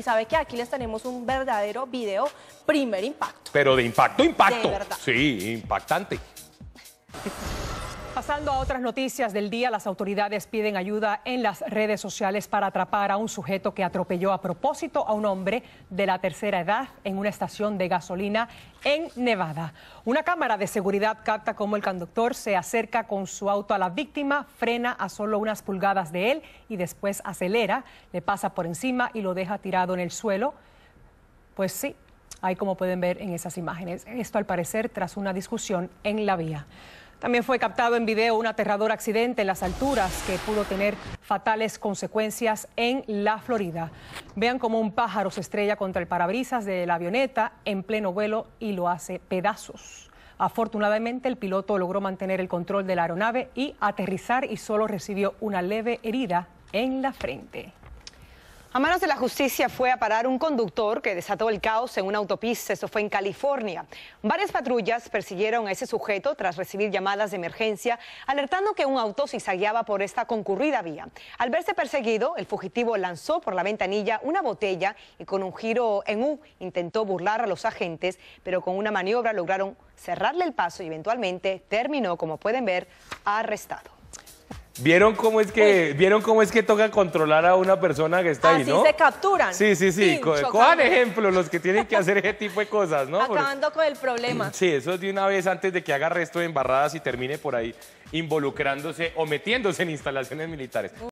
Y sabe que aquí les tenemos un verdadero video primer impacto. Pero de impacto, impacto. De verdad. Sí, impactante. Pasando a otras noticias del día, las autoridades piden ayuda en las redes sociales para atrapar a un sujeto que atropelló a propósito a un hombre de la tercera edad en una estación de gasolina en Nevada. Una cámara de seguridad capta cómo el conductor se acerca con su auto a la víctima, frena a solo unas pulgadas de él y después acelera, le pasa por encima y lo deja tirado en el suelo. Pues sí, ahí como pueden ver en esas imágenes. Esto al parecer tras una discusión en la vía. También fue captado en video un aterrador accidente en las alturas que pudo tener fatales consecuencias en la Florida. Vean cómo un pájaro se estrella contra el parabrisas de la avioneta en pleno vuelo y lo hace pedazos. Afortunadamente, el piloto logró mantener el control de la aeronave y aterrizar y solo recibió una leve herida en la frente. A manos de la justicia fue a parar un conductor que desató el caos en una autopista, eso fue en California. Varias patrullas persiguieron a ese sujeto tras recibir llamadas de emergencia, alertando que un auto zigzagueaba por esta concurrida vía. Al verse perseguido, el fugitivo lanzó por la ventanilla una botella y con un giro en U intentó burlar a los agentes, pero con una maniobra lograron cerrarle el paso y eventualmente terminó, como pueden ver, arrestado. ¿Vieron cómo es que vieron cómo es que toca controlar a una persona que está ahí, Así no? se capturan. Sí, sí, sí. Co-. Cojan ejemplo los que tienen que hacer ese tipo de cosas, ¿no? Porque- Acabando con el problema. Sí, eso es de una vez antes de que haga resto de embarradas y termine por ahí involucrándose o metiéndose en instalaciones militares.